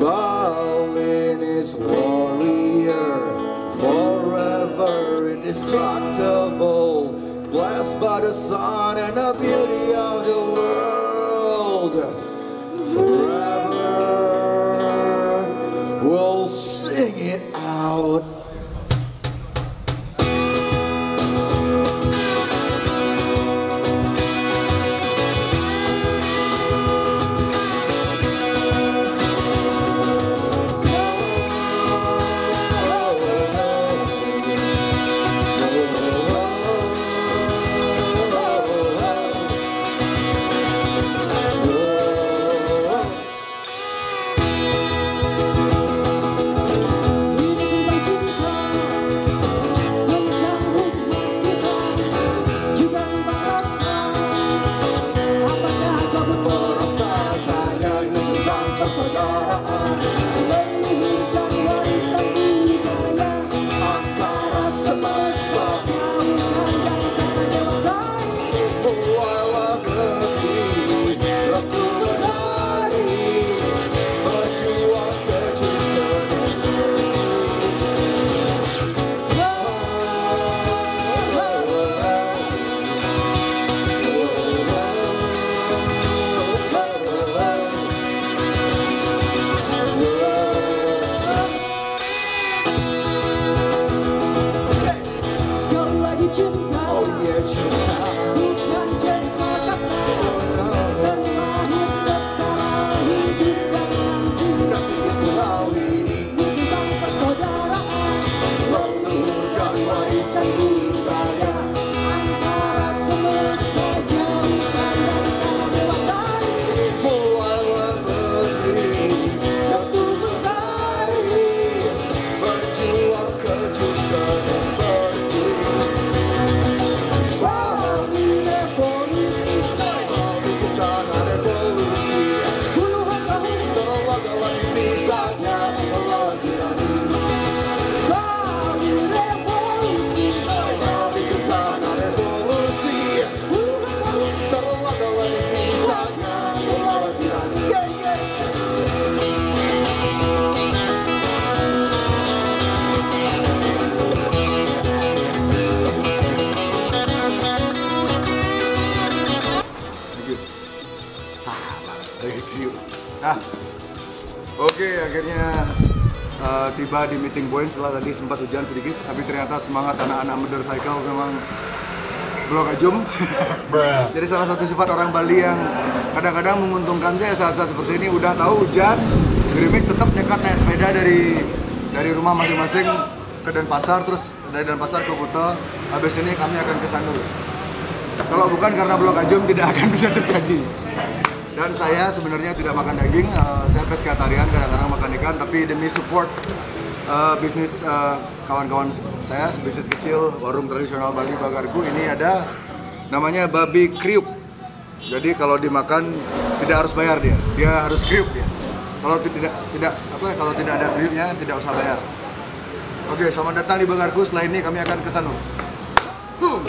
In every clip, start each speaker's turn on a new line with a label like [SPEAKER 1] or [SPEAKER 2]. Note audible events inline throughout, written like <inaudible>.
[SPEAKER 1] Berlin is warrior, forever indestructible, blessed by the sun and the beauty of the world. Forever, we'll sing it out.
[SPEAKER 2] Tiba di meeting point setelah tadi sempat hujan sedikit, tapi ternyata semangat anak-anak motorcycle memang belum ajum. <laughs> Jadi salah satu sifat orang Bali yang kadang-kadang menguntungkan saya saat-saat seperti ini udah tahu hujan, gerimis tetap nekat naik sepeda dari dari rumah masing-masing ke Denpasar terus dari Denpasar ke Kuta. Habis ini kami akan ke Sanur. Kalau bukan karena blok ajum tidak akan <laughs> bisa terjadi. Dan saya sebenarnya tidak makan daging, eh, saya pescatarian kadang-kadang makan ikan, tapi demi support eh, bisnis eh, kawan-kawan saya, bisnis kecil warung tradisional Bali Bagarku ini ada namanya babi kriuk. Jadi kalau dimakan tidak harus bayar dia, dia harus kriuk dia. Kalau tidak tidak apa kalau tidak ada kriuknya tidak usah bayar. Oke, selamat datang di Bagarku. Setelah ini kami akan ke Sanur. Boom.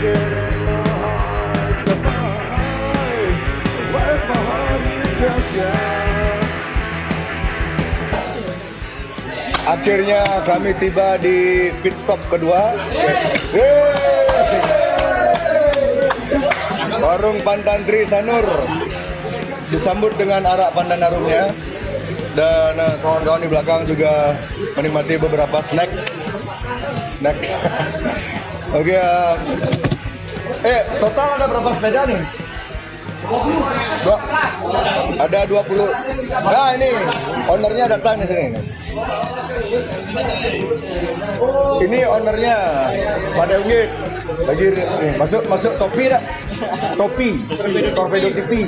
[SPEAKER 2] Akhirnya kami tiba di pit stop kedua. Warung Pantantri Sanur disambut dengan arak pandan harumnya dan eh, kawan-kawan di belakang juga menikmati beberapa snack. Snack. <laughs> Oke okay, uh, eh, total ada berapa sepeda nih? Dua, ada 20. Nah, ini ownernya datang di sini. Ini ownernya pada Ugit. Lagi nih, masuk masuk topi dah. Topi. Torpedo TV.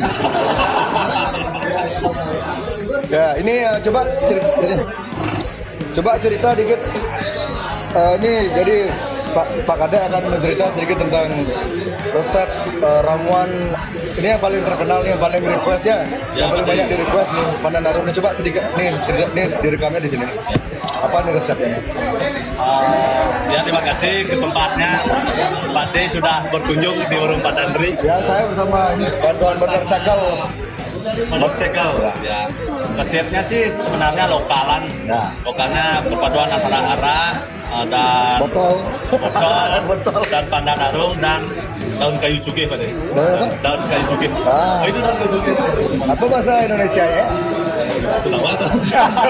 [SPEAKER 2] Ya, ini eh, coba cerita coba cerita dikit. Eh, ini jadi Pak Pak Kade akan mencerita sedikit tentang resep eh, ramuan ini yang paling terkenal nih, yang paling request ya, yang paling banyak di request nih pandan harum. Nih, coba sedikit nih, sedikit nih direkamnya di sini. Apa nih resepnya?
[SPEAKER 3] Uh, ya terima kasih kesempatnya Pak D sudah berkunjung di Warung Pak Dandri
[SPEAKER 2] Ya saya bersama ini bantuan motorcycle.
[SPEAKER 3] Motorcycle ya resepnya sih sebenarnya lokalan
[SPEAKER 2] Ya.
[SPEAKER 3] lokalnya perpaduan antara arak uh, dan
[SPEAKER 2] Botol.
[SPEAKER 3] botol, <laughs>
[SPEAKER 2] Botol.
[SPEAKER 3] dan pandan harum dan daun kayu sugih Pak
[SPEAKER 2] daun
[SPEAKER 3] kayu sugih
[SPEAKER 2] Ah.
[SPEAKER 3] oh itu daun kayu sugih
[SPEAKER 2] Apa bahasa Indonesia ya?
[SPEAKER 3] Sulawesi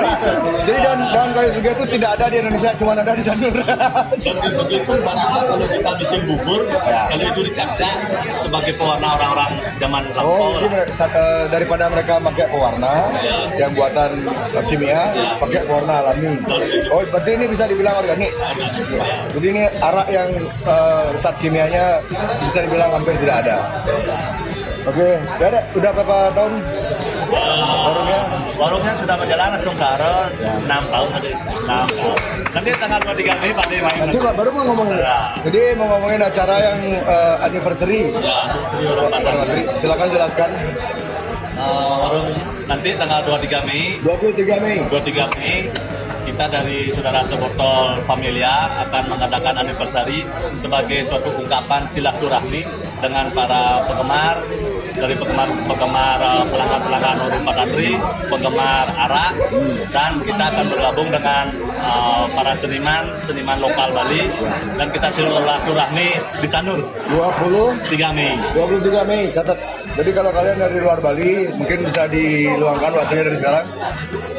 [SPEAKER 3] <laughs>
[SPEAKER 2] Jadi daun daun kayu juga itu tidak ada di Indonesia, cuma ada di Sanur. <laughs>
[SPEAKER 3] daun kayu sugih itu ibaratnya kalau kita bikin bubur
[SPEAKER 2] Ya.
[SPEAKER 3] kalau itu dicacah sebagai pewarna orang-orang zaman
[SPEAKER 2] Oh,
[SPEAKER 3] lampau
[SPEAKER 2] jadi
[SPEAKER 3] lah.
[SPEAKER 2] mereka- eh, daripada mereka pakai pewarna yang buatan kimia, pakai pewarna alami. Oh, berarti ini bisa dibilang organik. Jadi ini arak yang zat kimianya bisa dibilang hampir tidak ada. Oke, udah ada, udah berapa tahun warungnya?
[SPEAKER 3] Warungnya sudah berjalan langsung ke Aros, 6 tahun tadi, 6 tahun. Nanti tanggal 23 Mei Pak main
[SPEAKER 2] Nanti Pak baru mau ngomongin. Jadi mau ngomongin acara yang eh, anniversary.
[SPEAKER 3] Ya, seri warung
[SPEAKER 2] silakan jelaskan.
[SPEAKER 3] Eh, warung nanti tanggal 23 Mei,
[SPEAKER 2] 23 Mei.
[SPEAKER 3] 23 Mei kita dari saudara sebotol familia akan mengadakan anniversary sebagai suatu ungkapan silaturahmi dengan para penggemar dari penggemar penggemar eh, pelanggan-pelanggan warung Pak Tantri, penggemar arak dan kita akan bergabung dengan eh, para seniman seniman lokal Bali dan kita silaturahmi di Sanur
[SPEAKER 2] 20
[SPEAKER 3] 3 Mei.
[SPEAKER 2] 23 Mei catat. Jadi kalau kalian dari luar Bali mungkin bisa diluangkan waktunya dari sekarang.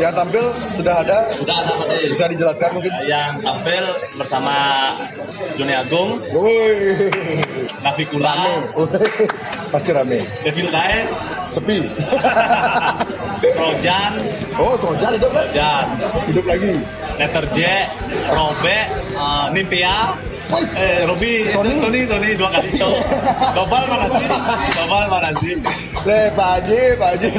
[SPEAKER 2] Yang tampil sudah ada,
[SPEAKER 3] Sudah ada Pak
[SPEAKER 2] bisa dijelaskan mungkin.
[SPEAKER 3] yang tampil bersama Joni Agung,
[SPEAKER 2] Woi,
[SPEAKER 3] Navikula,
[SPEAKER 2] rame. Pasti rame.
[SPEAKER 3] Devil Guys,
[SPEAKER 2] Sepi. <laughs>
[SPEAKER 3] Trojan,
[SPEAKER 2] Oh, Trojan itu kan
[SPEAKER 3] dan
[SPEAKER 2] hidup lagi.
[SPEAKER 3] Letter J, Robe, eh, Nimpia,
[SPEAKER 2] Wais.
[SPEAKER 3] eh, Robi,
[SPEAKER 2] Sony.
[SPEAKER 3] Sony, Sony, dua kali show. <laughs> Global mana sih? Global mana sih?
[SPEAKER 2] Le, Pak Haji, Pak Haji.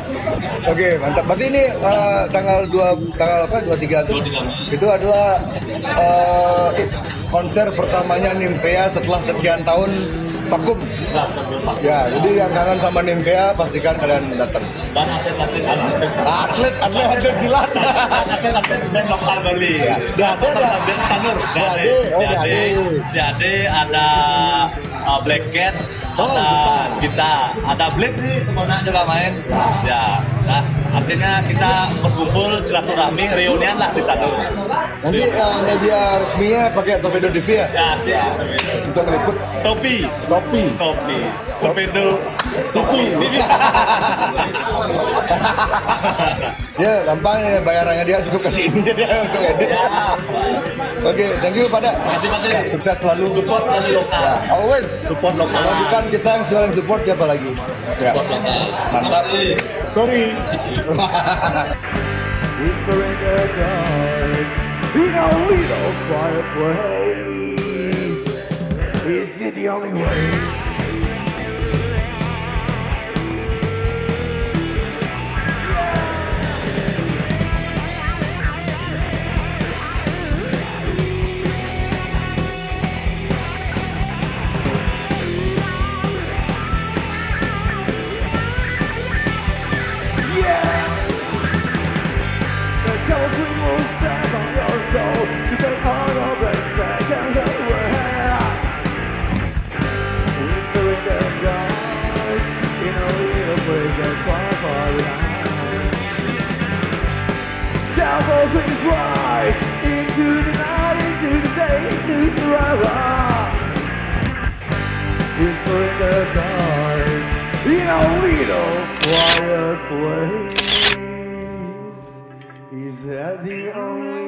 [SPEAKER 2] <laughs> Oke, mantap. Berarti ini eh, tanggal 2 tanggal apa? 23 itu.
[SPEAKER 3] 23 Mei.
[SPEAKER 2] Itu adalah eh, konser pertamanya Nymphea setelah sekian tahun vakum. Ya, jadi yang kangen sama Nymphea pastikan kalian datang.
[SPEAKER 3] Dan artis-artis artis
[SPEAKER 2] Atlet, atlet, atlet silat. <laughs>
[SPEAKER 3] lokal Bali.
[SPEAKER 2] Ya. Dade,
[SPEAKER 3] Lokal band Sanur. Dade.
[SPEAKER 2] Dade, oh,
[SPEAKER 3] Dade.
[SPEAKER 2] Dade.
[SPEAKER 3] Dade ada uh, Black Cat,
[SPEAKER 2] Oh,
[SPEAKER 3] ada kita, ada Black nih ke mana juga main. Ya, nah, artinya kita berkumpul silaturahmi reunian lah di Sanur.
[SPEAKER 2] Nanti eh, media resminya pakai Torpedo TV ya
[SPEAKER 3] Ya, sih.
[SPEAKER 2] untuk meliput
[SPEAKER 3] Topi,
[SPEAKER 2] topi.
[SPEAKER 3] topi, torpedo, topi. <laughs>
[SPEAKER 2] Ya, gampang ya bayarannya dia cukup kasih ini dia <laughs> untuk edit.
[SPEAKER 3] Ya.
[SPEAKER 2] Oke, thank you pada.
[SPEAKER 3] Makasih, Pak De.
[SPEAKER 2] Ya, sukses selalu.
[SPEAKER 3] Support dari lokal.
[SPEAKER 2] Ya, always.
[SPEAKER 3] Support lokal.
[SPEAKER 2] Kalau bukan kita yang selalu support siapa lagi? Ya.
[SPEAKER 3] Support lokal.
[SPEAKER 2] Mantap. Sorry.
[SPEAKER 1] Whisper in the dark In a little quiet place Is it the only way? rise into the night, into the day, into forever.
[SPEAKER 4] Whisper in the dark in a little quiet place. Is that the only?